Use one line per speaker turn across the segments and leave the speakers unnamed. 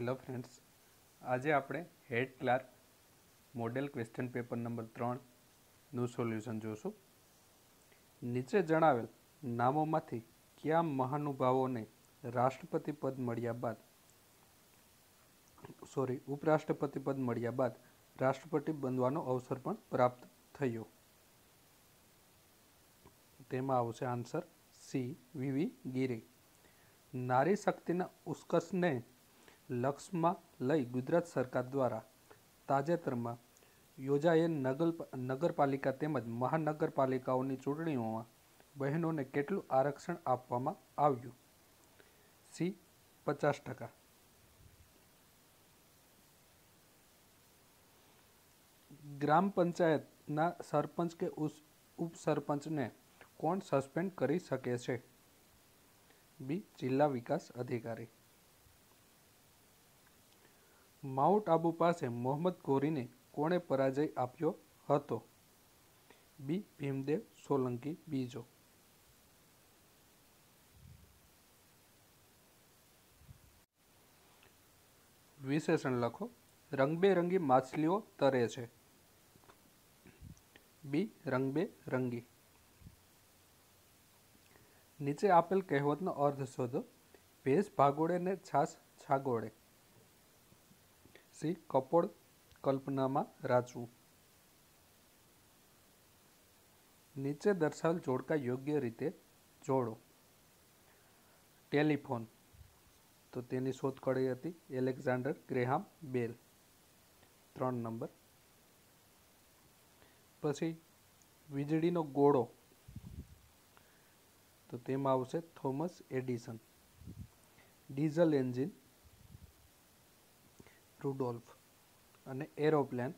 Hello friends આજે આપણે head clerk model question paper number ત્રણનું solution જોશું. નીચે જણાવેલ નામોમાંથી કયા મહાનુભાવોને રાષ્ટ્રપતિ પદ મળ્યા બાદ સોરી ઉપરાષ્ટ્રપતિ પદ મળ્યા બાદ રાષ્ટ્રપતિ બનવાનો અવસર પણ પ્રાપ્ત થયો? તેમાં આવશે આન્સર સી વીવી ગીરી. નારી શક્તિના ઉત્કર્ષને લક્ષમાં લઈ ગુજરાત સરકાર દ્વારા તાજેતરમાં યોજાયેલ નગર નગરપાલિકા તેમજ મહાનગરપાલિકાઓની ચૂંટણીઓમાં બહેનોને કેટલું આરક્ષણ આપવામાં આવ્યું? સી, પચાસ ટકા. ગ્રામ પંચાયતના સરપંચ કે ઉપસરપંચને કોણ સસ્પેન્ડ કરી શકે છે? બી, જિલ્લા વિકાસ અધિકારી. માઉન્ટ આબુ પાસે મોહમ્મદ ગોરીને કોણે પરાજય આપ્યો હતો? બી. ભીમદેવ સોલંકી. બીજો. વિશેષણ લખો. રંગબેરંગી માછલીઓ તરે છે. બી. રંગબેરંગી. નીચે આપેલ કહેવતનો અર્થ શોધો. ભેસ ભાગોળે ને છાસ છાગોળે. સી કપોળ કલ્પનામાં રાચવું. નીચે દર્શાવેલ જોડકા યોગ્ય રીતે જોડો. ટેલિફોન. તો તેની શોધ કરી હતી? Alexander Graham Bell. ત્રણ નંબર. પછી વીજળીનો ગોળો. તો તેમાં આવશે Thomas Edison. Diesel engine. Rudolf અને એરોપ્લેન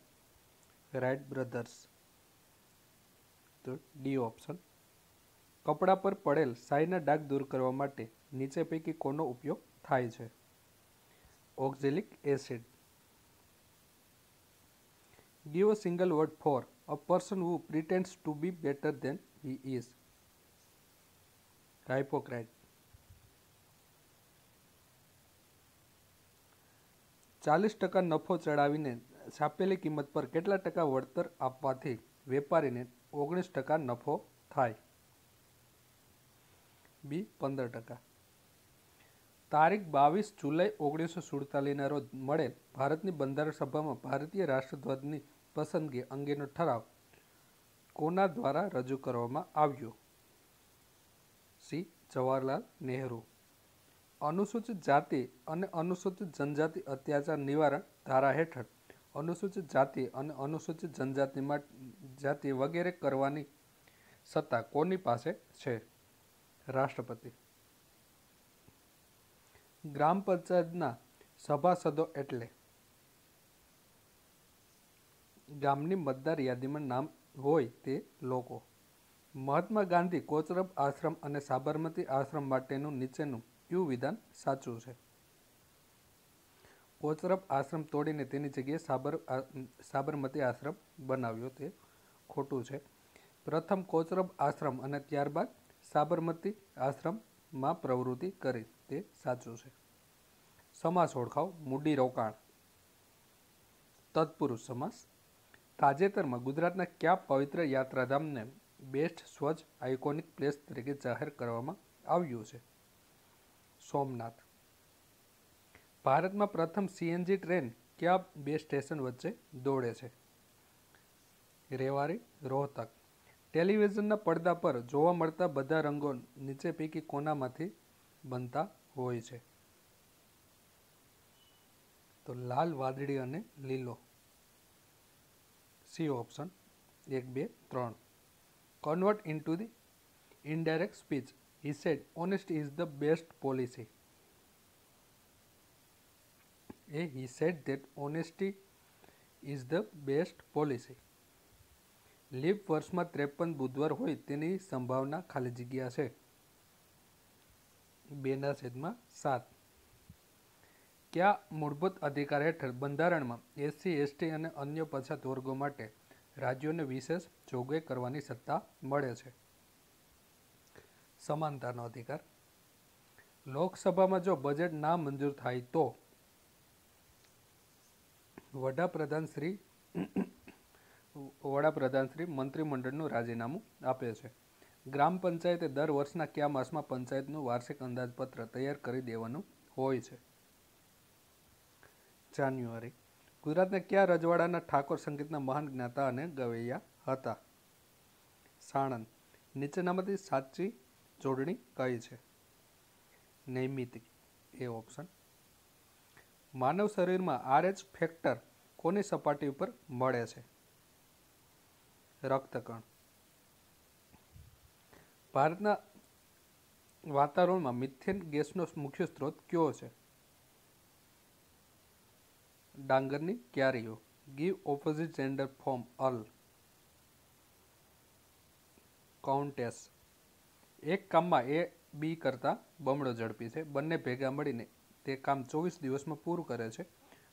રાઇટ બ્રધર્સ તો ડી ઓપ્શન કપડા પર પડેલ સાઈના ડાઘ દૂર કરવા માટે નીચે પૈકી કોનો ઉપયોગ થાય છે? Oxalic acid give a single word for a person who pretends to be better than he is hypocrite ચાલીસ ટકા નફો ચડાવીને છાપેલી કિંમત પર કેટલા ટકા વળતર આપવાથી વેપારીને ઓગણીસ ટકા નફો થાય? બી, પંદર ટકા. તારીખ બાવીસ જુલાઈ ઓગણીસો સુડતાલીસના રોજ મળેલ ભારતની બંધારણ સભામાં ભારતીય રાષ્ટ્રધ્વજની પસંદગી અંગેનો ઠરાવ કોના દ્વારા રજૂ કરવામાં આવ્યો? સી, જવાહરલાલ નહેરુ. અનુસૂચિત જાતિ અને અનુસૂચિત જનજાતિ અત્યાચાર નિવારણ ધારા હેઠળ અનુસૂચિત જાતિ અને અનુસૂચિત જનજાતિમાં જાતિ વગેરે કરવાની સત્તા કોની પાસે છે? રાષ્ટ્રપતિ. ગ્રામ પંચાયતના સભાસદો એટલે ગામની મતદાર યાદીમાં નામ હોય તે લોકો. મહાત્મા ગાંધી કોચરબ આશ્રમ અને સાબરમતી આશ્રમ માટેનું નીચેનું કયું વિધાન સાચું છે. કોચરબ આશ્રમ તોડીને તેની જગ્યાએ સાબર સાબરમતી આશ્રમ બનાવ્યો તે ખોટું છે. પ્રથમ કોચરબ આશ્રમ અને ત્યારબાદ સાબરમતી આશ્રમમાં પ્રવૃત્તિ કરી તે સાચું છે. સમાસ ઓળખાવ, મૂડી રોકાણ. તત્પુરુષ સમાસ. તાજેતરમાં ગુજરાતના કયા પવિત્ર યાત્રાધામને બેસ્ટ સ્વચ્છ આઇકોનિક પ્લેસ તરીકે જાહેર કરવામાં આવ્યું છે? સોમનાથ. ભારતમાં પ્રથમ સીએનજી ટ્રેન કયા બે સ્ટેશન વચ્ચે દોડે છે? રેવારી રોહતક. ટેલિવિઝનના પડદા પર જોવા મળતા બધા રંગો નીચે પૈકી કોનામાંથી બનતા હોય છે? તો લાલ, વાદળી અને લીલો. સી ઓપ્શન એક, બે, ત્રણ. Convert into the indirect speech He honesty is the best policy. A, he said that honesty is the best policy. Leap વર્ષમાં ત્રેપન બુધવાર હોય તેની સંભાવના ખાલી જગ્યા છે બેના છેદમાં સાત કયા મૂળભૂત અધિકાર હેઠળ બંધારણમાં એસસી એસટી અને અન્ય પછાત વર્ગો માટે રાજ્યોને વિશેષ જોગવાઈ કરવાની સત્તા મળે છે સમાનતાનો અધિકાર. લોકસભામાં જો બજેટ ના મંજૂર થાય તો વડાપ્રધાન શ્રી વડાપ્રધાન શ્રી મંત્રીમંડળનું રાજીનામું આપે છે. ગ્રામ પંચાયતે દર વર્ષના કયા માસમાં પંચાયતનું વાર્ષિક અંદાજપત્ર તૈયાર કરી દેવાનું હોય છે? જાન્યુઆરી. ગુજરાતના કયા રજવાડાના ઠાકોર સંગીતના મહાન જ્ઞાતા અને ગવૈયા હતા? સાણંદ. નીચેનામાંથી સાચી જોડણી કઈ છે? નૈમિતિક એ ઓપ્શન માનવ શરીરમાં આરએચ ફેક્ટર કોની સપાટી ઉપર મળે છે? રક્તકણ. ભારતના વાતાવરણમાં મિથેન ગેસનો મુખ્ય સ્ત્રોત કયો છે? ડાંગરની ક્યારીઓ give opposite gender form earl countess એક કામમાં એ બી કરતાં બમણો ઝડપી છે. બંને ભેગા મળીને તે કામ ચોવીસ દિવસમાં પૂરું કરે છે.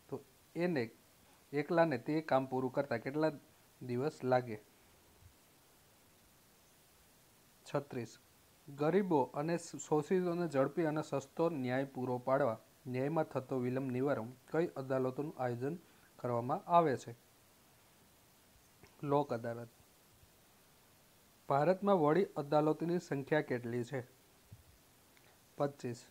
તો એને એકલાને તે કામ પૂરું કરતાં કેટલા દિવસ લાગે? છત્રીસ. ગરીબો અને શોષિતોને ઝડપી અને સસ્તો ન્યાય પૂરો પાડવા ન્યાયમાં થતો વિલંબ નિવારણ કઈ અદાલતોનું આયોજન કરવામાં આવે છે? લોક અદાલત. ભારતમાં વડી અદાલતોની સંખ્યા કેટલી છે? પચીસ.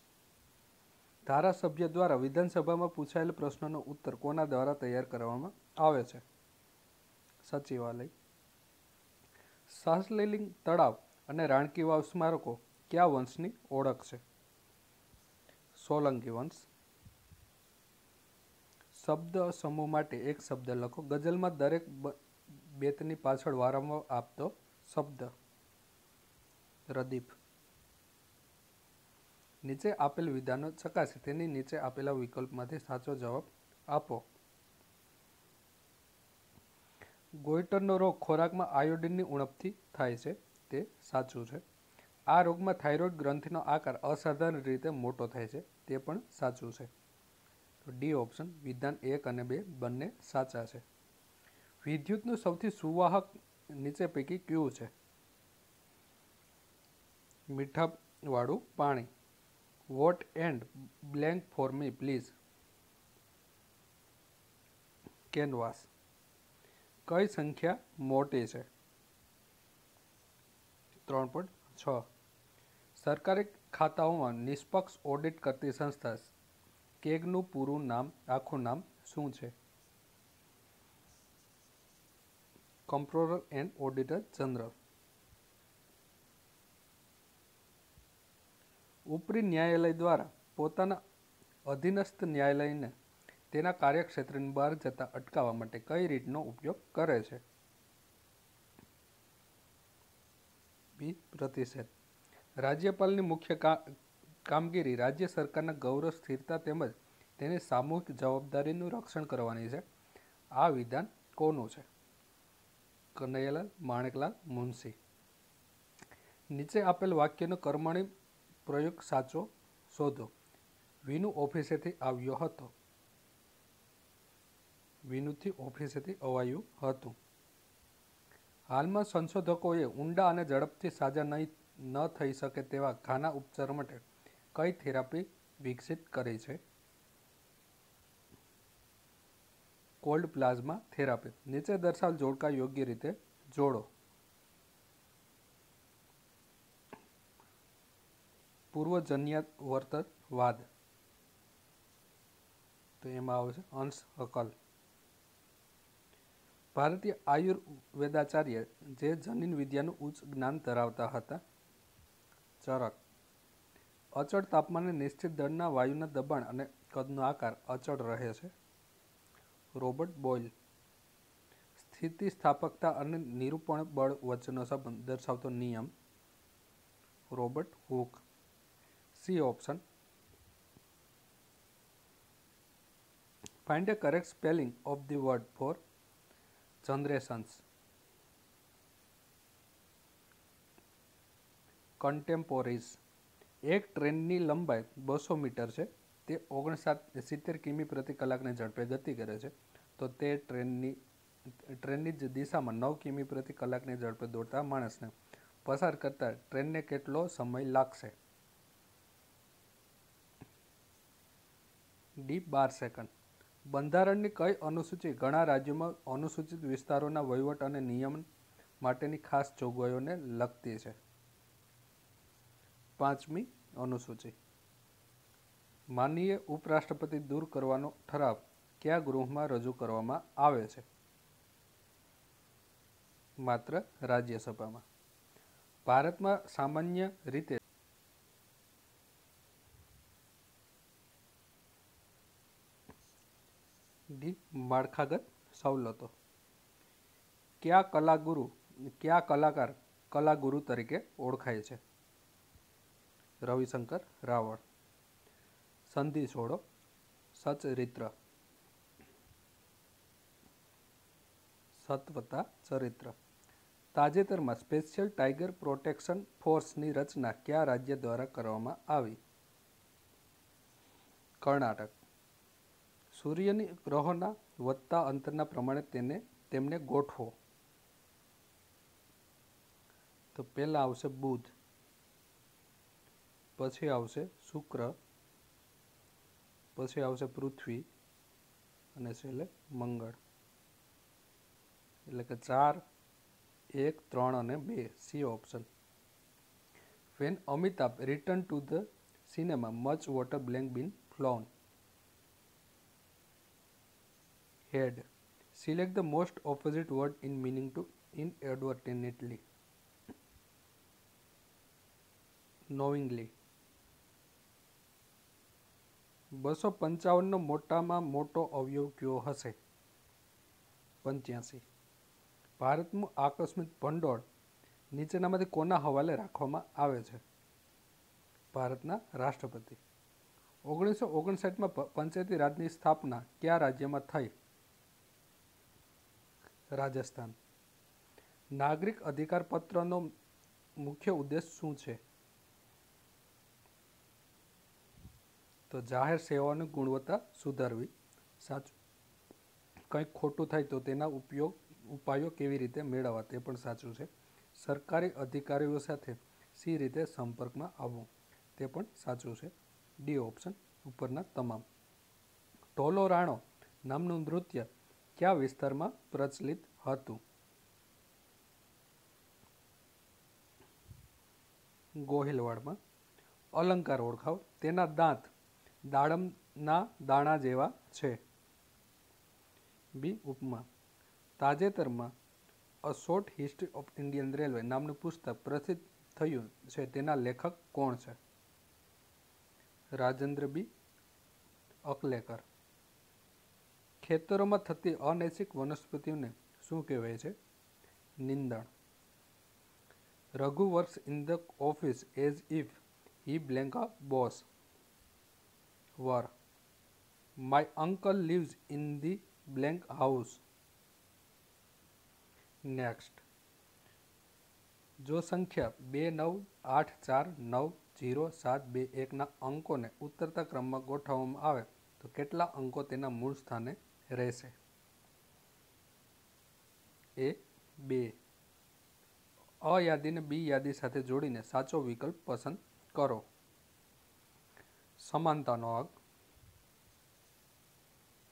ધારાસભ્ય દ્વારા વિધાનસભામાં પૂછાયેલ પ્રશ્નનો ઉત્તર કોના દ્વારા તૈયાર કરવામાં આવે છે? સચિવાલય. સહસ્લિંગ તળાવ અને રાણકી વાવ સ્મારકો કયા વંશની ઓળખ છે? સોલંકી વંશ. શબ્દ સમૂહ માટે એક શબ્દ લખો. ગઝલમાં દરેક બેતની પાછળ વારંવાર આપતો શબ્દ. રદીફ. નીચે આપેલ વિધાનો ચકાસી. તેની નીચે આપેલા વિકલ્પમાંથી સાચો જવાબ આપો. ગોઈટરનો રોગ ખોરાકમાં આયોડિનની ઉણપથી થાય છે. તે સાચું છે. આ રોગમાં થાઇરોઇડ ગ્રંથિનો આકાર અસાધારણ રીતે મોટો થાય છે. તે પણ સાચું છે. ડી ઓપ્શન, વિધાન એક અને બે બંને સાચા છે. વિદ્યુતનું સૌથી સુવાહક નીચે પૈકી કયું છે? મીઠાવાળું પાણી. What and blank for me, please. Canvas. કઈ સંખ્યા મોટી છે? ત્રણ પોઈન્ટ છ. સરકારી ખાતાઓમાં નિષ્પક્ષ ઓડિટ કરતી સંસ્થા કેગનું પૂરું નામ, આખું નામ શું છે? કમ્પ્ટ્રોલર એન્ડ ઓડિટર જનરલ ઉપરી ન્યાયાલય દ્વારા પોતાના અધીનસ્થ ન્યાયાલયને તેના કાર્યક્ષેત્રની બહાર જતા અટકાવવા માટે કઈ રીતનો ઉપયોગ કરે છે? પ્રતિષેધ રાજ્યપાલની મુખ્ય કામગીરી રાજ્ય સરકારના ગૌરવ, સ્થિરતા તેમજ તેની સામૂહિક જવાબદારીનું રક્ષણ કરવાની છે. આ વિધાન કોનું છે? કનૈયાલાલ માણેકલાલ મુનશી. નીચે આપેલ વાક્યનો કર્મણી પ્રયોગ સાચો શોધો. વિનુ ઓફિસેથી આવ્યો હતો. વિનુથી ઓફિસેથી અવાયું હતું. હાલમાં સંશોધકોએ ઊંડા અને ઝડપથી સાજા નહીં ન થઈ શકે તેવા ઘાના ઉપચાર માટે કઈ થેરાપી વિકસિત કરી છે? Cold plasma therapy. નીચે દર્શાવેલ જોડકા યોગ્ય રીતે જોડો. પૂર્વજન્યવર્તનવાદ તો એમાં આવશે અંશ અકલ. ભારતીય આયુર્વેદાચાર્ય જે જનીન વિદ્યાનું ઉચ્ચ જ્ઞાન ધરાવતા હતા. ચરક. અચળ તાપમાને નિશ્ચિત દળના વાયુના દબાણ અને કદનો આકાર અચળ રહે છે. રોબર્ટ બોઇલ સ્થિતિસ્થાપકતા અને નિરૂપણ બળ વચ્ચેનો સંબંધ દર્શાવતો નિયમ. Robert Hooke. C option. Find a correct spelling of the word for generations. Contemporaries. એક ટ્રેનની લંબાઈ બસો મીટર છે. તે ઓગણસાત સિત્તેર કિમી પ્રતિ કલાકની ઝડપે ગતિ કરે છે. તો તે ટ્રેનની ટ્રેનની જ દિશામાં નવ કિમી પ્રતિ કલાકની ઝડપે દોડતા માણસને પસાર કરતા ટ્રેનને કેટલો સમય લાગશે? ડી, બાર સેકન્ડ. બંધારણની કઈ અનુસૂચિ ઘણા રાજ્યોમાં અનુસૂચિત વિસ્તારોના વહીવટ અને નિયમન માટેની ખાસ જોગવાઈઓને લગતી છે? પાંચમી અનુસૂચિ. માનનીય ઉપરાષ્ટ્રપતિ દૂર કરવાનો ઠરાવ કયા ગૃહમાં રજૂ કરવામાં આવે છે? માત્ર રાજ્યસભામાં. ભારતમાં સામાન્ય રીતે માળખાગત સવલતો. કયા કલાગુરુ, કયા કલાકાર કલાગુરુ તરીકે ઓળખાય છે? રવિશંકર રાવળ. સંધિ છોડો સચરિત્ર સત્વતા ચરિત્ર. તાજેતરમાં સ્પેશિયલ ટાઈગર પ્રોટેક્શન ફોર્સની રચના કયા રાજ્ય દ્વારા કરવામાં આવી? કર્ણાટક. સૂર્યની ગ્રહોના વધતા અંતરના પ્રમાણે તેને તેમને ગોઠવો. તો પહેલાં આવશે બુધ, પછી આવશે શુક્ર પછી આવશે પૃથ્વી અને છેલ્લે મંગળ એટલે કે ચાર, એક, ત્રણ અને બે, C option when Amitabh return to the cinema much water blank been flown had select the most opposite word in meaning to in inadvertently. Knowingly. બસો પંચાવનનો મોટામાં મોટો અવયવ કયો હશે? પંચ્યાસી. ભારતનું આકસ્મિક ભંડોળ નીચેનામાંથી કોના હવાલે રાખવામાં આવે છે? ભારતના રાષ્ટ્રપતિ. ઓગણીસો ઓગણસાઠમાં પંચાયતી રાજની સ્થાપના કયા રાજ્યમાં થઈ? રાજસ્થાન. નાગરિક અધિકાર પત્રનો મુખ્ય ઉદ્દેશ શું છે? તો જાહેર સેવાઓની ગુણવત્તા સુધારવી. સાચું. કંઈક ખોટું થાય તો તેના ઉપયોગ, ઉપાયો કેવી રીતે મેળવવા તે પણ સાચું છે. સરકારી અધિકારીઓ સાથે સી રીતે સંપર્કમાં આવવું તે પણ સાચું છે. ડી ઓપ્શન ઉપરના તમામ. ઢોલો રાણો નામનું નૃત્ય કયા વિસ્તારમાં પ્રચલિત હતું? ગોહિલવાડમાં. અલંકાર ઓળખાવ. તેના દાંત દાડમના દાણા જેવા છે. બી, ઉપમા. તાજેતરમાં a short history of Indian railway નામનું પુસ્તક પ્રસિદ્ધ થયું છે. તેના લેખક કોણ છે? રાજેન્દ્ર બી. અકલેકર. ખેતરોમાં થતી અનૈસિક વનસ્પતિઓને શું કહેવાય છે? નિંદણ. Raghu works in the office as if he blank a boss. Where my uncle lives in the blank house next જો સંખ્યા બે નવ આઠ ચાર નવ જીરો સાત બે એકના અંકોને ઉતરતા ક્રમમાં ગોઠવવામાં આવે, તો કેટલા અંકો તેના મૂળ સ્થાને રહેશે? એ, બે. અ યાદીને બી યાદી સાથે જોડીને સાચો વિકલ્પ પસંદ કરો. સમાનતાનો હક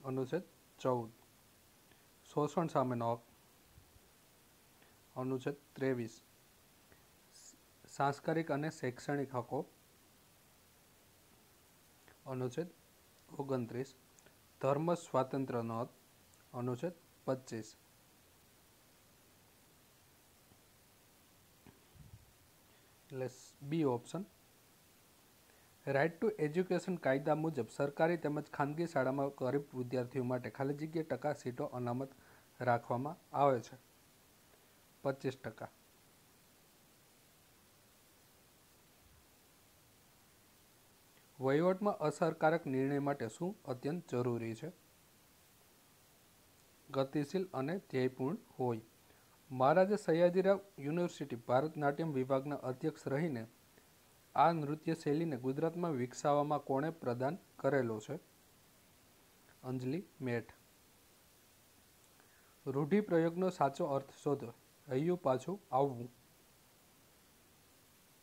અનુચ્છેદ ચૌદ શોષણ સામેનો હક અનુચ્છેદ ત્રેવીસ સાંસ્કારિક અને શૈક્ષણિક હકો અનુચ્છેદ ઓગણત્રીસ ધર્મ સ્વાતંત્ર્યનો હક અનુચ્છેદ પચીસ એટલે B option right to education કાયદા મુજબ સરકારી તેમજ ખાનગી શાળામાં ગરીબ વિદ્યાર્થીઓ માટે ખાલી જગ્યા ટકા સીટો અનામત રાખવામાં આવે છે. પચીસ ટકા. વહીવટમાં અસરકારક નિર્ણય માટે શું અત્યંત જરૂરી છે? ગતિશીલ અને ધ્યેયપૂર્ણ હોય. મહારાજા સયાજીરાવ યુનિવર્સિટી, ભારતનાટ્યમ વિભાગના અધ્યક્ષ રહીને આ નૃત્ય શૈલીને ગુજરાતમાં વિકસાવવામાં કોણે પ્રદાન કરેલો છે? અંજલિ મેઠ. રૂઢિપ્રયોગનો સાચો અર્થ શોધો. હૈયું પાછું આવવું.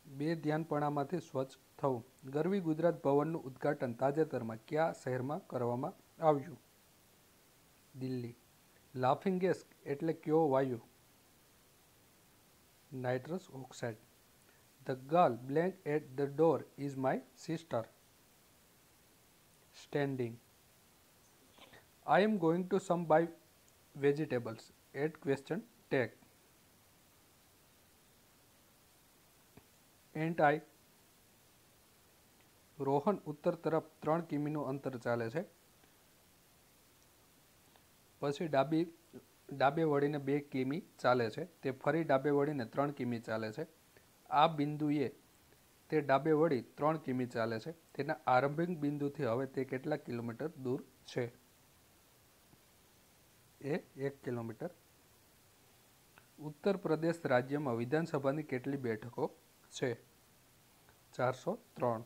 બે ધ્યાનપણામાંથી સ્વચ્છ થવું. ગરવી ગુજરાત ભવનનું ઉદ્ઘાટન તાજેતરમાં કયા શહેરમાં કરવામાં આવ્યું? દિલ્હી. લાફિંગ ગેસ એટલે કયો વાયુ? Nitrous oxide. The girl blank at the door is my sister standing I am going to some buy vegetables at question tag. Aren't I Rohan ઉત્તર તરફ ત્રણ કિમીનું અંતર ચાલે છે. પછી ડાબી, ડાબે વળીને બે કિમી ચાલે છે. તે ફરી ડાબે વળીને ત્રણ કિમી ચાલે છે. આ બિંદુએ તે ડાબે વળી ત્રણ કિમી ચાલે છે. તેના આરંભિક બિંદુથી હવે તે કેટલા કિલોમીટર દૂર છે? એ એક કિલોમીટર. ઉત્તર પ્રદેશ રાજ્યમાં વિધાનસભાની કેટલી બેઠકો છે? ચારસો ત્રણ.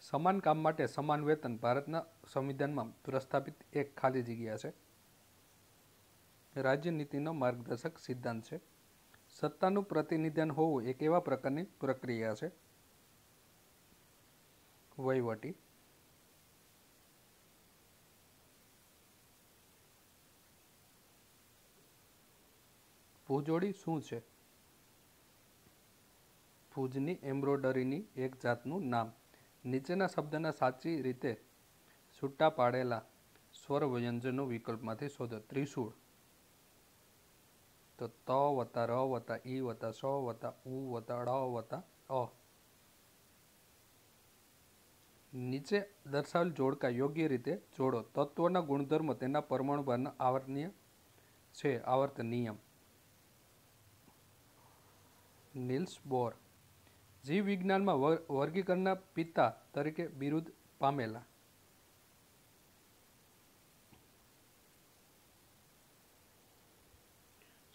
સમાન કામ માટે સમાન વેતન ભારતના સંવિધાનમાં પ્રસ્થાપિત એક ખાલી જગ્યા છે. રાજ્યનીતિનો માર્ગદર્શક સિદ્ધાંત છે. સત્તાનું પ્રતિનિધન હોવું એક એવા પ્રકારની પ્રક્રિયા છે. વહીવટી. ભૂજોડી શું છે? ભુજની એમ્બ્રોડરીની એક જાતનું નામ. નીચેના શબ્દના સાચી રીતે છૂટા પાડેલા સ્વર વ્યંજનો વિકલ્પમાંથી શોધો. ત્રિશૂળ. તો ત વત્તા ર વત્તા ઈ વત્તા સ વત્તા ઉ વત્તા ડ વત્તા અ. નીચે દર્શાવેલ જોડકા યોગ્ય રીતે જોડો. તત્વના ગુણધર્મ તેના પરમાણુ ભારના આવર્તનીય છે આવર્ત નિયમ નિલ્સ બોર. જીવ વિજ્ઞાનમાં વર્ગીકરણના પિતા તરીકે બિરુદ પામેલા.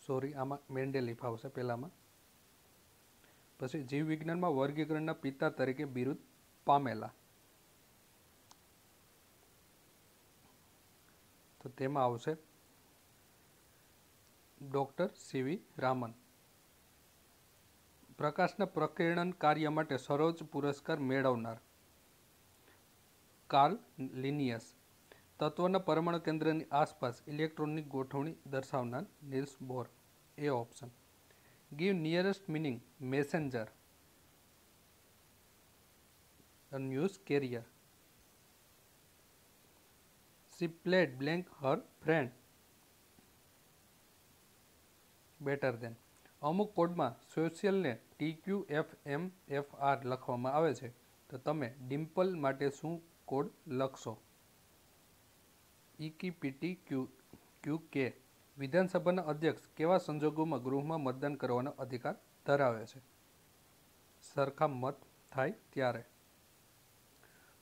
સોરી, આમાં મેન્ડેલિફ આવશે પહેલામાં. પછી જીવ વિજ્ઞાનમાં વર્ગીકરણના પિતા તરીકે બિરુદ પામેલા. તો તેમાં આવશે ડોક્ટર સીવી રામન. પ્રકાશના પ્રકીર્ણન કાર્ય માટે સર્વોચ્ચ પુરસ્કાર મેળવનાર. Carl Linnaeus. તત્વના પરમાણુ કેન્દ્રની આસપાસ ઇલેક્ટ્રોનની ગોઠવણી દર્શાવનાર Niels Bohr, A option. Give nearest meaning messenger news carrier she played blank her friend. Better than. અમુક કોડમાં સોશિયલને T Q F M F R લખવામાં આવે છે. તો તમે ડિમ્પલ માટે શું કોડ લખશો? ઇકીપીટી ક્યુ ક્યુ કે વિધાનસભાના અધ્યક્ષ કેવા સંજોગોમાં ગૃહમાં મતદાન કરવાનો અધિકાર ધરાવે છે? સરખા મત થાય ત્યારે.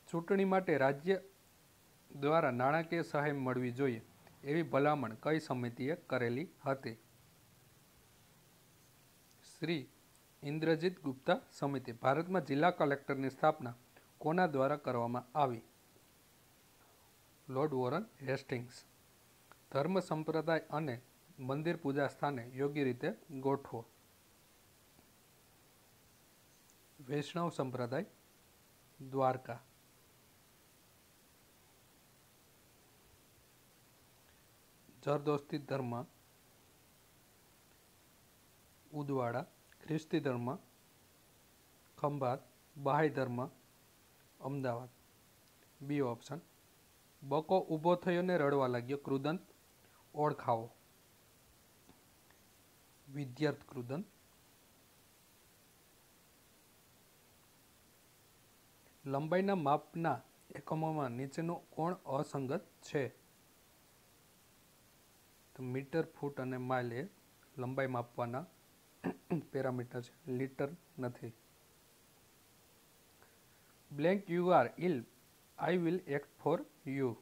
ચૂંટણી માટે રાજ્ય દ્વારા નાણાકીય સહાય મળવી જોઈએ એવી ભલામણ કઈ સમિતિએ કરેલી હતી? શ્રી ઇન્દ્રજીત ગુપ્તા સમિતિ ભારતમાં જિલ્લા કલેક્ટરની સ્થાપના કોના દ્વારા કરવામાં આવી? Lord Warren Hastings. ધર્મ સંપ્રદાય અને મંદિર પૂજા સ્થાને યોગ્ય રીતે ગોઠવો. વૈષ્ણવ સંપ્રદાય, દ્વારકા. જરદોસ્તી ધર્મ, ઉદવાડા, ખ્રિસ્તી ધર્મ, ખંભાત બહાઈ ધર્મ, અમદાવાદ. બી ઓપ્શન. બકો ઊભો થયો ને રડવા લાગ્યો. કૃદંત, ઓળખાવો. વિદ્યાર્થ કૃદંત. લંબાઈના માપના એકમોમાં નીચેનો કોણ અસંગત છે? તો મીટર ફૂટ અને માઇલ એ લંબાઈ માપવાના પેરામીટર છે. લીટર નથી. Blank you are ill I will act for you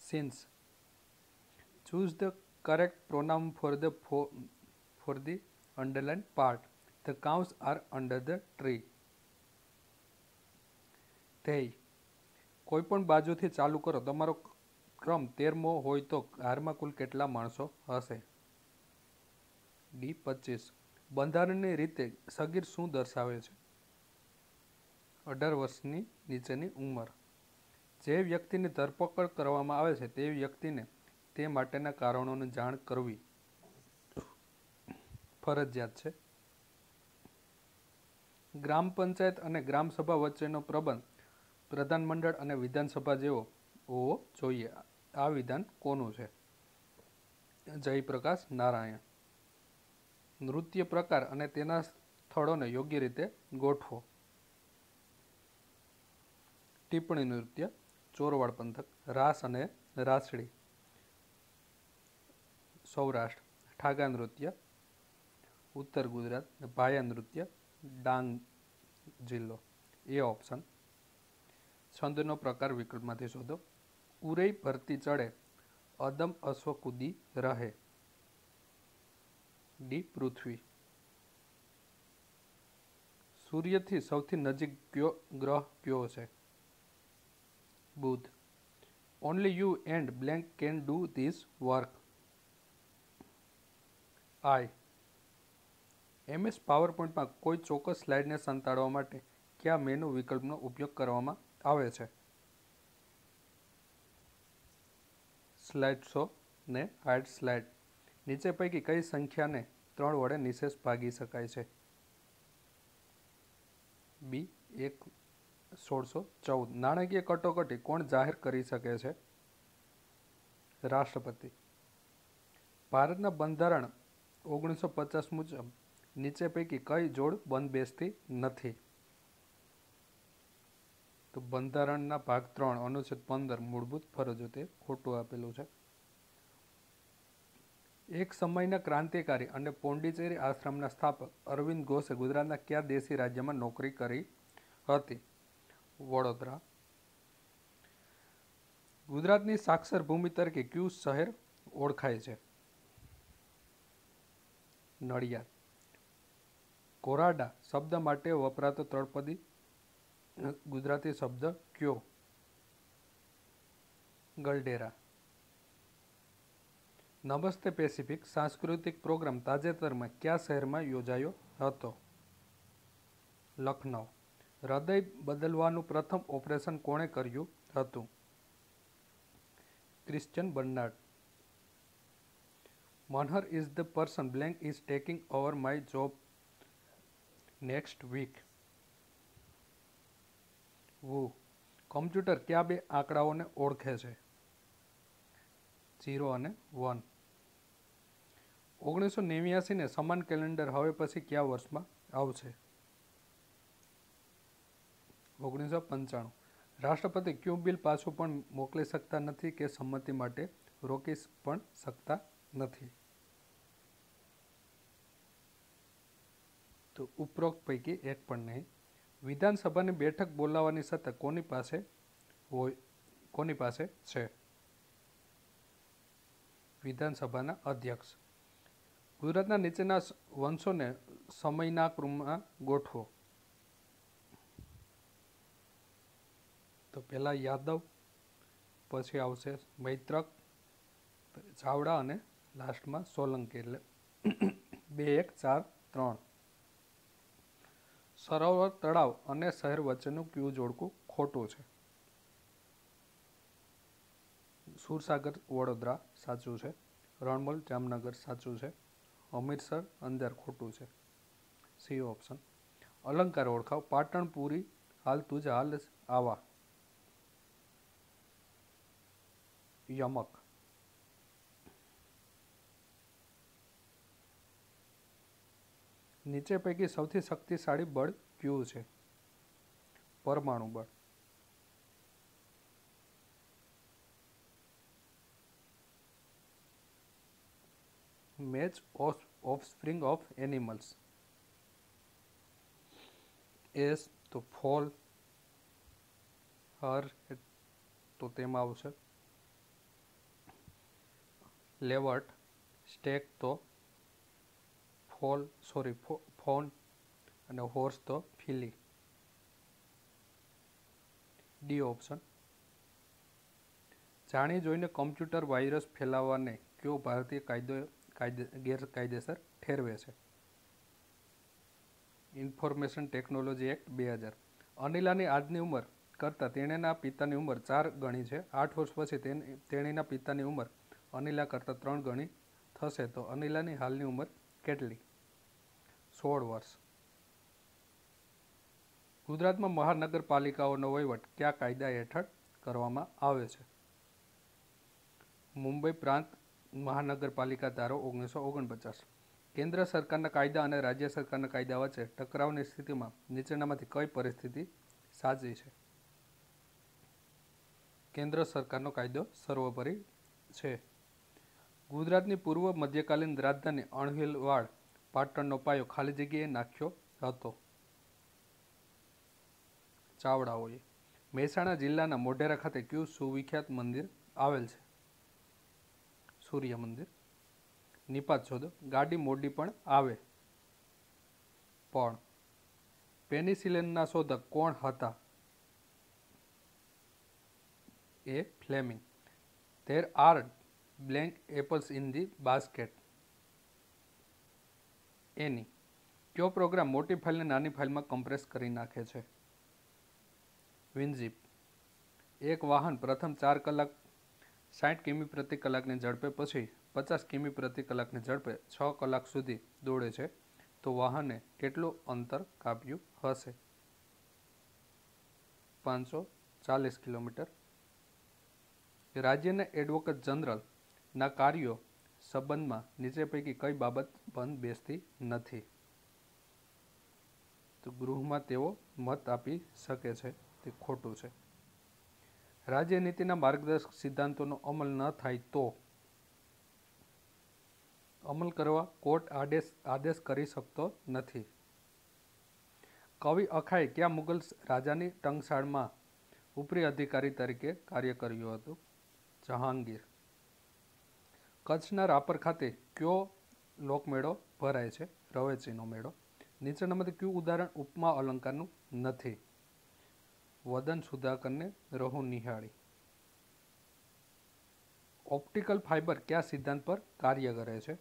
since choose the correct pronoun for the for the underlined part the cows are under the tree ધ્યેય કોઈ પણ બાજુથી ચાલુ કરો. તમારો ક્રમ તેરમો હોય તો કારમાં કુલ કેટલા માણસો હશે? ડી પચીસ. બંધારણની રીતે સગીર શું દર્શાવે છે? અઢાર વર્ષની નીચેની ઉંમર. જે વ્યક્તિની ધરપકડ કરવામાં આવે છે તે વ્યક્તિને તે માટેના કારણોની જાણ કરવી ફરજિયાત છે. ગ્રામ પંચાયત અને ગ્રામસભા વચ્ચેનો પ્રબંધ પ્રધાનમંડળ અને વિધાનસભા જેવો હોવો જોઈએ. આ વિધાન કોનું છે? જયપ્રકાશ નારાયણ. નૃત્ય પ્રકાર અને તેના સ્થળોને યોગ્ય રીતે ગોઠવો. ટિપ્પણી નૃત્ય ચોરવાડ પંથક રાસ અને રાસડી સૌરાષ્ટ્ર ઠાગા નૃત્ય ઉત્તર ગુજરાત ભાયા નૃત્ય ડાંગ જિલ્લો એ ઓપ્શન છંદનો પ્રકાર વિકલ્પમાંથી શોધો ઉરઈ ભરતી ચડે અદમ અશ્વ કૂદી રહે ડી પૃથ્વી સૂર્યથી સૌથી નજીક કયો ગ્રહ કયો છે? બુધ. Only you and blank can do this work I MS પાવરપોઈન્ટમાં કોઈ ચોક્કસ સ્લાઇડને સંતાડવા માટે કયા મેનુ વિકલ્પનો ઉપયોગ કરવામાં આવે છે? સ્લાઇડ શો ને હાઇડ સ્લાઇડ નીચે પૈકી કઈ સંખ્યાને ત્રણ વડે નિશેષ ભાગી શકાય છે? બી એક સોળસો ચૌદ. નાણાકીય કટોકટી કોણ જાહેર કરી શકે છે? રાષ્ટ્રપતિ. ભારતના બંધારણ ઓગણીસો પચાસ મુજબ નીચે પૈકી કઈ જોડ બંધ બેસતી નથી? તો બંધારણના ભાગ ત્રણ, અનુચ્છેદ પંદર, મૂળભૂત ફરજો તે ખોટું આપેલું છે. એક સમયના ક્રાંતિકારી અને પોંડિચેરી આશ્રમના સ્થાપક અરવિંદ ઘોષે ગુજરાતના કયા દેશી રાજ્યમાં નોકરી કરી હતી? વડોદરા. ગુજરાતની સાક્ષર ભૂમિ તરીકે ક્યુ શહેર ઓળખાય છે? નડિયાદ. કોરાડા શબ્દ માટે વપરાતો તળપદી ગુજરાતી શબ્દ ક્યો? ગલડેરા. નમસ્તે પેસિફિક સાંસ્કૃતિક પ્રોગ્રામ તાજેતરમાં કયા શહેરમાં યોજાયો હતો? લખનઉ હૃદય બદલવાનું પ્રથમ ઓપરેશન કોણે કર્યું હતું? Christian Barnard. Manhar is the person. Blank is taking over my job next week. Who. Computer કયા બે આંકડાઓને ઓળખે છે? ઝીરો અને વન. ઓગણીસો નેવ્યાસીને સમાન કેલેન્ડર હવે પછી કયા વર્ષમાં આવશે? ઓગણીસો પંચાણું. રાષ્ટ્રપતિ ક્યુ બિલ પાછું પણ મોકલી શકતા નથી કે સંમતિ માટે રોકી પણ શકતા નથી. તો ઉપરોક્ત પૈકી એક પણ નહીં. વિધાનસભાની બેઠક બોલાવવાની સત્તા કોની પાસે હોય, કોની પાસે છે? વિધાનસભાના અધ્યક્ષ. ગુજરાતના નીચેના વંશોને સમયના ક્રમમાં ગોઠવો. તો પહેલાં યાદવ પછી આવશે મૈત્રક, ચાવડા અને લાસ્ટમાં સોલંકી એટલે બે, એક, ચાર, ત્રણ. સરોવર તળાવ અને શહેર વચ્ચેનું ક્યુ જોડકું ખોટું છે. સુરસાગર, વડોદરા સાચું છે. રણમલ જામનગર સાચું છે. અમીરસર અંજાર ખોટું છે. C, option. અલંકાર ઓળખાવ. પાટણપુરી, હાલ તુજ હાલ આવા. યમક નીચે પૈકી સૌથી શક્તિશાળી બળ કયું છે. પરમાણુ બળ. Match offspring of animals. Ass તો ફોલ, હર, તો તેમાં આવશે. લેવર્ટ સ્ટેક તો ફોલ, સોરી ફોન અને હોર્સ તો ફિલી. D option. જાણી જોઈને કમ્પ્યુટર વાયરસ ફેલાવવાને કયો ભારતીય કાયદો, કાયદે, ગેરકાયદેસર ઠેરવે છે? ઇન્ફોર્મેશન ટેકનોલોજી એક્ટ બે હજાર. અનિલાની આજની ઉંમર કરતાં તેણીના પિતાની ઉંમર ચાર ગણી છે. આઠ વર્ષ પછી તેણીના પિતાની ઉંમર અનિલા કરતાં ત્રણ ગણી થશે તો અનિલાની હાલની ઉંમર કેટલી? સોળ વર્ષ. ગુજરાતમાં મહાનગરપાલિકાઓનો વહીવટ કયા કાયદા હેઠળ કરવામાં આવે છે? મુંબઈ પ્રાંત મહાનગરપાલિકા ધારો ઓગણીસો ઓગણપચાસ. કેન્દ્ર સરકારના કાયદા અને રાજ્ય સરકારના કાયદા વચ્ચે ટકરાવની સ્થિતિમાં નીચેનામાંથી કઈ પરિસ્થિતિ સાચી છે? કેન્દ્ર સરકારનો કાયદો સર્વોપરી છે. ગુજરાતની પૂર્વ મધ્યકાલીન રાજધાની અણહિલવાડ પાટણનો પાયો ખાલી જગ્યાએ નાખ્યો હતો. ચાવડાઓએ મહેસાણા જિલ્લાના મોઢેરા ખાતે કયું સુવિખ્યાત મંદિર આવેલ છે? સૂર્ય મંદિર, નિપાત શોધો ગાડી મોડી પણ આવે. પણ પેનિસિલિનના શોધક કોણ હતા? A Fleming there are blank apples in the basket એની કયો પ્રોગ્રામ મોટી ફાઇલને નાની ફાઇલમાં કમ્પ્રેસ કરી નાખે છે? વિનઝીપ એક વાહન પ્રથમ ચાર કલાક સાઠ કિમી પ્રતિ કલાકની ઝડપે પછી પચાસ કિમી પ્રતિ કલાકની ઝડપે છ કલાક સુધી દોડે છે, તો વાહને કેટલું અંતર કાપ્યું હશે? પાંચસો ચાલીસ કિલોમીટર. રાજ્યના એડવોકેટ જનરલના કાર્યો સંબંધમાં નીચે પૈકી કઈ બાબત બંધ બેસતી નથી. તો ગૃહમાં તેઓ મત આપી શકે છે. તે ખોટું છે. રાજ્યનીતિના માર્ગદર્શક સિદ્ધાંતોનો અમલ ન થાય તો અમલ કરવા કોર્ટ આદેશ આદેશ કરી શકતો નથી. કવિ અખાએ ક્યાં મુગલ રાજાની ટંકશાળમાં ઉપરી અધિકારી તરીકે કાર્ય કર્યું હતું? જહાંગીર. કચ્છના રાપર ખાતે કયો લોકમેળો ભરાય છે? રવેચીનો મેળો. નીચેનામાંથી કયું ઉદાહરણ ઉપમા અલંકારનું નથી? વદન સુધાકરને રહુ નિહાળી. ઓપ્ટિકલ ફાઇબર કયા સિદ્ધાંત પર કાર્ય કરે છે?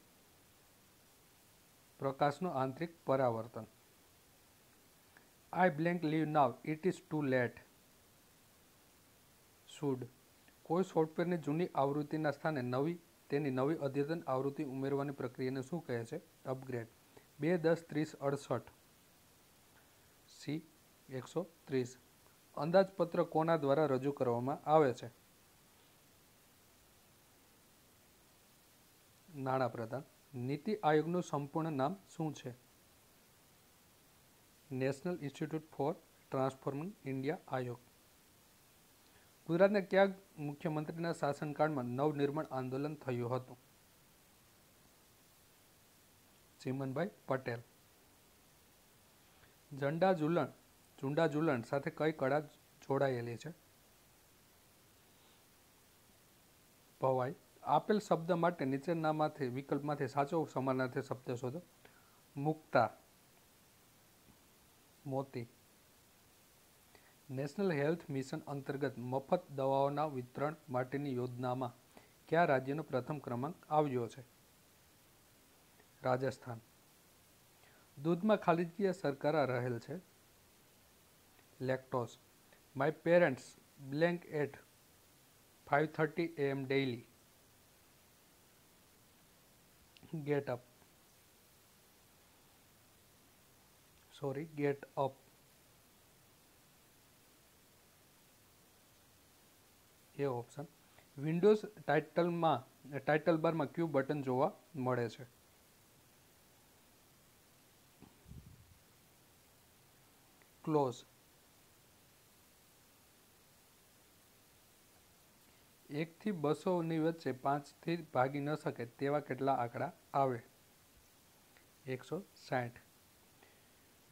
પ્રકાશનું આંતરિક પરાવર્તન. I blank leave now it is too late should કોઈ સોફ્ટવેરની જૂની આવૃત્તિના સ્થાને નવી તેની નવી અદ્યતન આવૃત્તિ ઉમેરવાની પ્રક્રિયાને શું કહે છે? અપગ્રેડ. બે દસ ત્રીસ અડસઠ. સી, એકસો ત્રીસ. અંદાજપત્ર કોના દ્વારા રજૂ કરવામાં આવે છે? નાણાપ્રધાન નીતિ આયોગનું સંપૂર્ણ નામ શું છે? National Institute for Transforming India આયોગ. ગુજરાતના કયા મુખ્યમંત્રીના શાસનકાળમાં નવનિર્માણ આંદોલન થયું હતું. ચીમનભાઈ પટેલ. ઝંડા ઝુલણ, ઝુંડા ઝુલણ સાથે કઈ કળા જોડાયેલી છે? ભવાઈ, આપેલ શબ્દ માટે નીચેનામાંથી, વિકલ્પમાંથી સાચો સમાનાર્થી શબ્દ શોધો. મુક્તા, મોતી. નેશનલ હેલ્થ મિશન અંતર્ગત મફત દવાઓના વિતરણ માટેની યોજનામાં કયા રાજ્યનો પ્રથમ ક્રમાંક આવ્યો છે? રાજસ્થાન. દૂધમાં ખાલીજગીય સરકારા રહેલ છે. Lactose my parents blank at five thirty AM daily get up. Sorry, get up A option Windows ટાઇટલમાં title બારમાં ક્યુ બટન જોવા મળે છે. ક્લોઝ એકથી બસોની વચ્ચે પાંચથી ભાગી ન શકે તેવા કેટલા આંકડા આવે? એકસો સાઠ.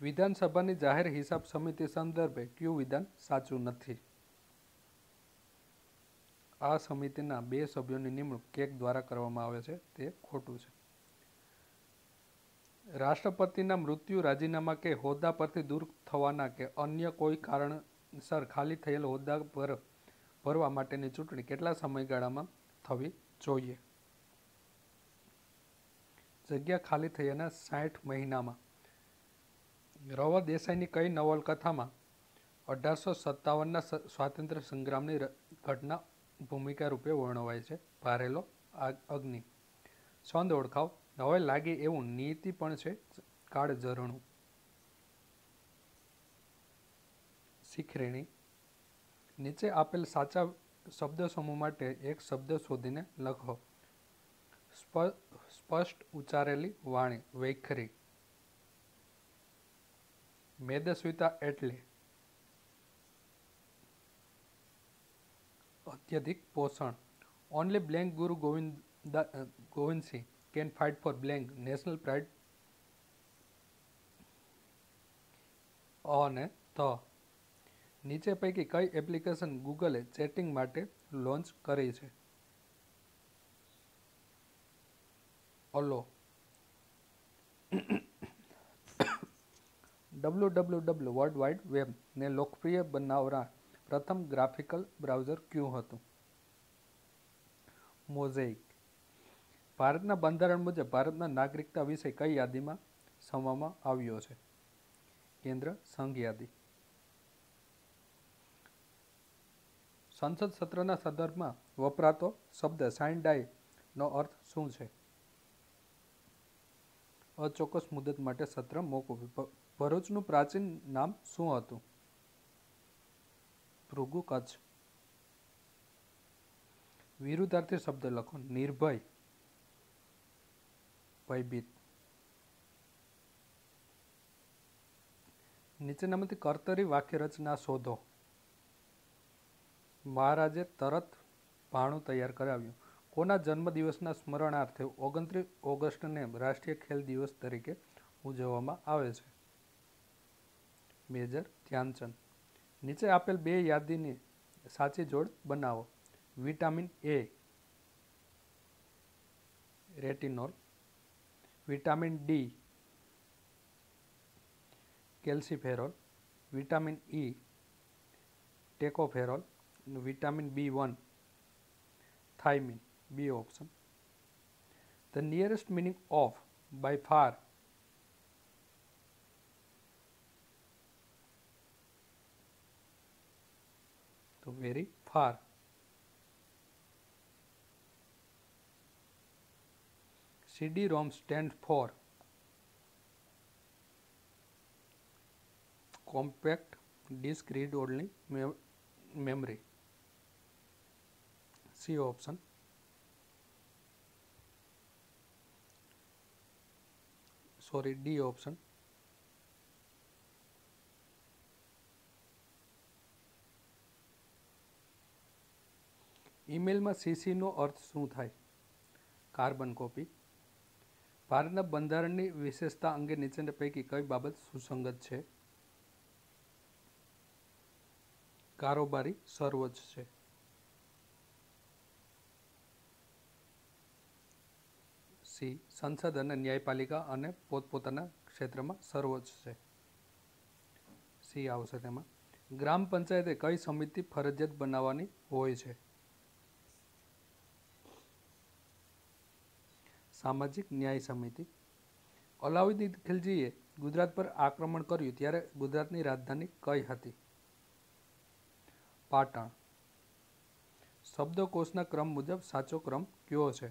વિધાનસભાની જાહેર હિસાબ સમિતિ સંદર્ભે ક્યુ વિધાન સાચું નથી. આ સમિતિના બે સભ્યોની નિમણૂક કેક દ્વારા કરવામાં આવે છે, તે ખોટું છે. રાષ્ટ્રપતિના મૃત્યુ રાજીનામા કે હોદ્દા પરથી દૂર થવાના કે અન્ય કોઈ કારણસર ખાલી થયેલ હોદ્દા પર ભરવા માટેની ચૂંટણી કેટલા સમયગાળામાં થવી જોઈએ? જગ્યા ખાલી થયાના સાઠ મહિનામાં. રવા દેસાઈની કઈ નવલકથામાં અઢારસો સત્તાવનના સ્વાતંત્ર્ય સંગ્રામની ઘટના ભૂમિકા રૂપે વર્ણવાય છે. ભારેલો અગ્નિ. છંદ ઓળખાવ. હવે લાગે એવું નીતિ પણ છે કાળઝરણું. શિખરેણી. નીચે આપેલ સાચા શબ્દ સમૂહ માટે એક શબ્દ શોધીને લખો. સ્પષ્ટ ઉચ્ચારેલી વાણી. વૈખરી. મેદસ્વિતા એટલે અત્યધિક પોષણ. Only blank Guru Gobind Gobind Singh can fight for blank national pride અને ધ. નીચે પૈકી કઈ એપ્લિકેશન ગૂગલે ચેટિંગ માટે લોન્ચ કરી છે? ઓલો W W W world wide વેબને લોકપ્રિય બનાવનાર પ્રથમ ગ્રાફિકલ બ્રાઉઝર ક્યું હતું? મોઝેઇક. ભારતના બંધારણ મુજબ ભારતના નાગરિકતા વિશે કઈ યાદીમાં સમવામાં આવ્યો છે? કેન્દ્ર સંઘ યાદી. સંસદ સત્રના સંદર્ભમાં વપરાતો શબ્દ સાઇન નો અર્થ શું છે? અચોક્કસ મુદત માટે સત્ર મોકૂફ ભરૂચનું પ્રાચીન નામ શું હતું? ભૃગુ કચ્છ. વિરુદ્ધાર્થી શબ્દ લખો. નિર્ભય. ભયભીત. નીચેનામાંથી કર્તરી વાક્ય શોધો. મહારાજે તરત ભાણું તૈયાર કરાવ્યું. કોના જન્મદિવસના સ્મરણાર્થે ઓગણત્રીસ ઓગસ્ટને રાષ્ટ્રીય ખેલ દિવસ તરીકે ઉજવવામાં આવે છે? મેજર ધ્યાનચંદ. નીચે આપેલ બે યાદીની સાચી જોડ બનાવો. Vitamin A, retinol, vitamin D, calciferol, vitamin E, tocopherol vitamin B one, thiamine, B option. The nearest meaning of by far to very far. CD-ROM stands for compact disk read only mem memory. C option. Sorry D option. ઈમેલમાં સીસીનો અર્થ શું થાય? Carbon copy. ભારતના બંધારણની વિશેષતા અંગે નીચેના પૈકી કઈ બાબત સુસંગત છે? કારોબારી સર્વોચ્ચ છે. સી. સંસદ અને ન્યાયપાલિકા અને પોતપોતાના ક્ષેત્રમાં સર્વોચ્ચ છે. સી આવશે તેમાં. ગ્રામ પંચાયતે કઈ સમિતિ ફરજિયાત બનાવવાની હોય છે? સામાજિક ન્યાય સમિતિ. અલાઉદ્દીન ખિલજીએ ગુજરાત પર આક્રમણ કર્યું ત્યારે ગુજરાતની રાજધાની કઈ હતી? પાટણ. શબ્દકોશના ક્રમ મુજબ સાચો ક્રમ કયો છે?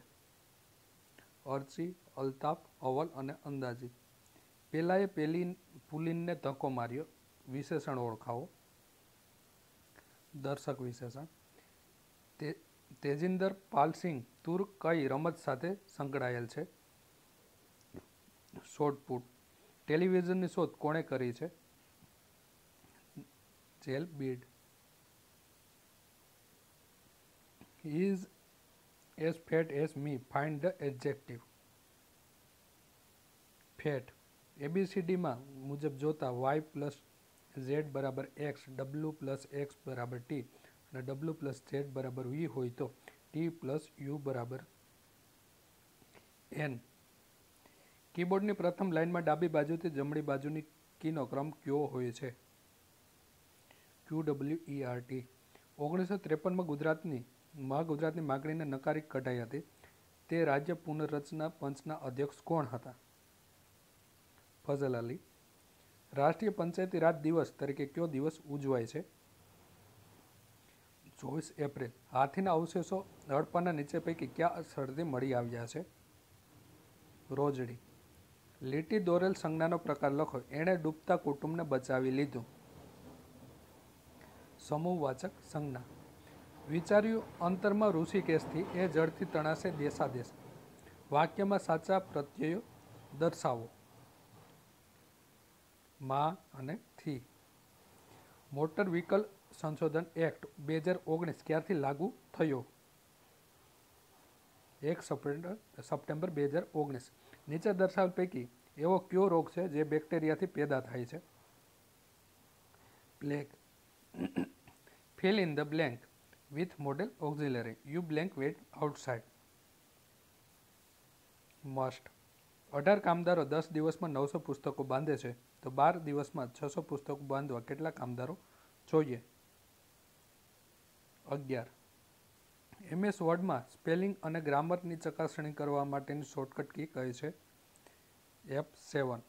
અરસી, અલ્તાફ, અવલ અને અંદાજી. પેલાએ પેલી પુલિનને ધક્કો માર્યો. વિશેષણ ઓળખાવો. દર્શક વિશેષણ. તે તેજિંદર પાલસિંગ તુર કઈ રમત સાથે સંકળાયેલ છે. શોર્ટપુટ ટેલિવિઝનની શોધ કોણે કરી છે? જેલ Beed. Is as fat as me. Find the adjective. Fat. એબીસીડીમાં મુજબ જોતા વાય પ્લસ ઝેડ બરાબર એક્સ, ડબલ્યુ પ્લસ એક્સ બરાબર ટી. અને ડબલ્યુ પ્લસ ઝેડ બરાબર વી હોય તો ટી પ્લસ યુ બરાબર એન કીબોર્ડની પ્રથમ લાઇનમાં ડાબી બાજુથી જમણી બાજુની કીનો ક્રમ કયો હોય છે. Q W E R T ઓગણીસો ત્રેપનમાં ગુજરાતની, મહાગુજરાતની માગણીને નકારી કઢાઈ હતી. તે રાજ્ય પુનઃરચના પંચના અધ્યક્ષ કોણ હતા? ફઝલ અલી. રાષ્ટ્રીય પંચાયતી રાજ દિવસ તરીકે કયો દિવસ ઉજવાય છે? ચોવીસ એપ્રિલ. હાથીના અવશેષો હડપ્પાના નીચે પૈકી ક્યાં સ્થળથી મળી આવ્યા છે? રોજડી. લીટી દોરેલ સંજ્ઞાનો પ્રકાર લખો. એણે ડૂબતા કુટુંબને બચાવી લીધું. સમૂહવાચક સંજ્ઞા. વિચાર્યું અંતરમાં ઋષિકેશથી એ જળથી તણાશે દેશાદેશ. વાક્યમાં સાચા પ્રત્યયો દર્શાવો. માં અને થી. મોટર વ્હીકલ સંશોધન એક્ટ બે હજાર ઓગણીસ ક્યારથી લાગુ થયો? એક સપ્ટેમ્બર સપ્ટેમ્બર બે હજાર ઓગણીસ. નીચે દર્શાવેલ પૈકી એવો કયો રોગ છે જે બેક્ટેરિયાથી પેદા થાય છે? Black. Fill in the blank with modal auxiliary. You blank wait outside. Must. અઢાર કામદારો દસ દિવસમાં નવસો પુસ્તકો બાંધે છે. તો બાર દિવસમાં છસો પુસ્તકો બાંધવા કેટલા કામદારો જોઈએ? અગિયાર. એમએસ વર્ડમાં સ્પેલિંગ અને ગ્રામરની ચકાસણી કરવા માટેની શોર્ટકટ કી કહે છે. F seven.